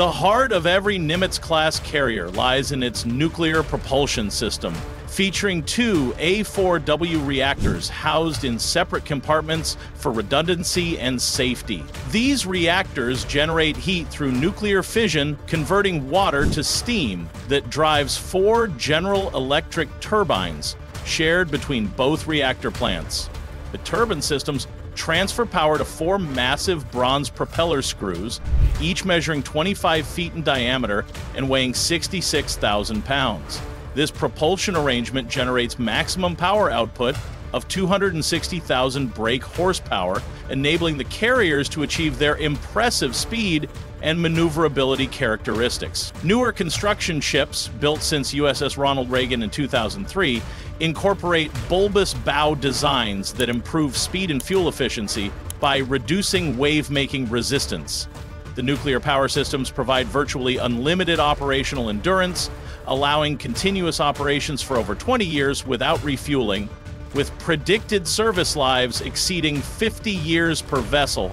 The heart of every Nimitz class carrier lies in its nuclear propulsion system, featuring two A4W reactors housed in separate compartments for redundancy and safety. These reactors generate heat through nuclear fission, converting water to steam that drives four General Electric turbines shared between both reactor plants. The turbine systems transfer power to four massive bronze propeller screws, each measuring 25 feet in diameter and weighing 66,000 pounds. This propulsion arrangement generates maximum power output of 260,000 brake horsepower, enabling the carriers to achieve their impressive speed and maneuverability characteristics. Newer construction ships, built since USS Ronald Reagan in 2003, incorporate bulbous bow designs that improve speed and fuel efficiency by reducing wave making resistance. The nuclear power systems provide virtually unlimited operational endurance, allowing continuous operations for over 20 years without refueling, with predicted service lives exceeding 50 years per vessel